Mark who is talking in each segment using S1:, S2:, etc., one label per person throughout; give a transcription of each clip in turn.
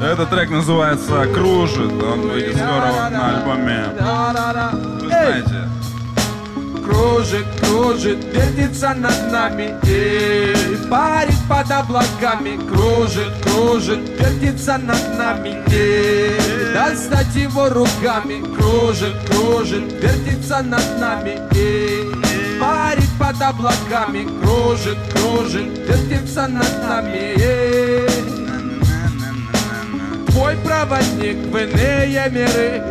S1: Этот трек называется «Кружит», он выйдет скоро на альбоме. Вы знаете,
S2: Кружит, кружит, вертится над нами и парит под облаками. Кружит, кружит, вертится над нами и достать его руками. Кружит, кружит, вертится над нами и парит под облаками. Кружит, кружит, вертится над нами и Твой проводник в иные миры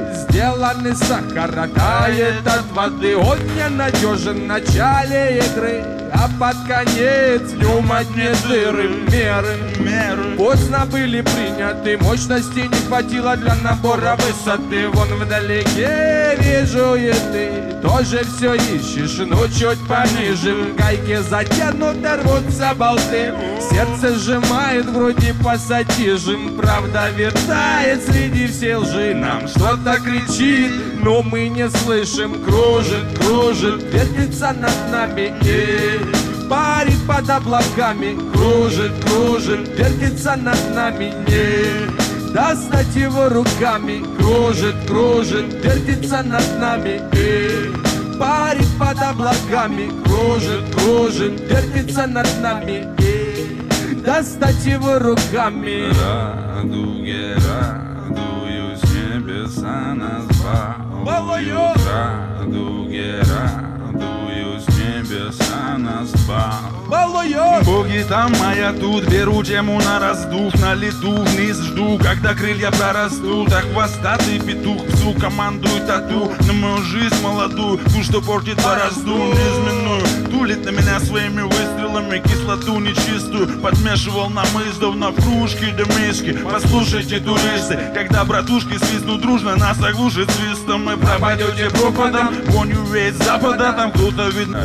S2: Сделан из сахара, тает от воды. Он ненадежен в начале игры А под конец в нем одни дыры. Меры.
S1: Меры.
S2: Поздно были приняты, мощности не хватило для набора высоты. Вон вдалеке вижу и ты тоже все ищешь, но чуть пониже. В гайке затянуты, рвутся болты. Сердце сжимает, в груди пассатижем Правда витает среди всей лжи. Нам что-то кричит, но мы не слышим. Кружит, кружит, вертится над нами и парит под облаками. Кружит, кружит, вертится над нами не Достать его руками. Кружит, кружит, вертится над нами и парит под облаками. Кружит, кружит, вертится над нами и Достать его руками.
S1: Радуге радуюсь,
S2: Балуют.
S1: Радуге радуюсь, небеса нас.
S2: Балует
S1: Боги там, а я тут. Беру тему на раздув На лету вниз жду Когда крылья прорастут. А хвостатый петух Псу командует тату На мою жизнь молодую Ту, что портит борозду. Неизменную Тулит на меня своими выстрелами Кислоту нечистую Подмешивал нам издав на кружки да миски Послушайте, туристы Когда братушки свистнут дружно Нас оглушит свистом. Мы пропадете пропадом Вонью веет с запада Там кто-то видно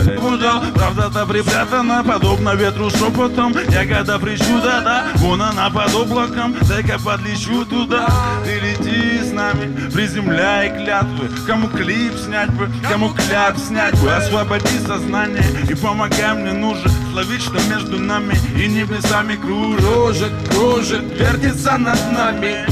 S1: Правда-то припрятана Подобно ветру шепотом Я когда прищу, да-да Вон она под облаком. Дай-ка подлечу туда. Ты лети с нами Приземляй клятвы. Кому клип снять бы Кому кляп снять бы. Освободи сознание И помогай мне нужен. Словить, что между нами И небесами кружит.
S2: Кружит, кружит, вертится над нами.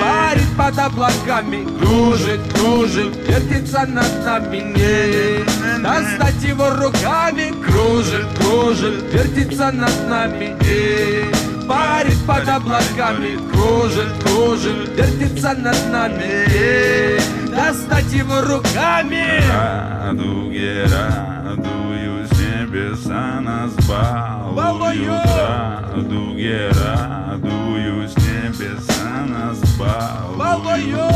S2: Парит под облаками Кружит, кружит, вертится над нами не Достать его руками Кружит, кружит, вертится над нами и парит под облаками Кружит, кружит, вертится над нами и Достать его руками.
S1: Радуге радуюсь, небеса нас балуют. Радуге радуюсь, небеса нас yo.